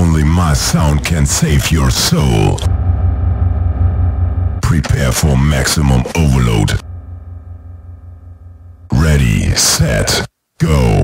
Only My sound can save your soul. Prepare for maximum overload. Ready, set, go.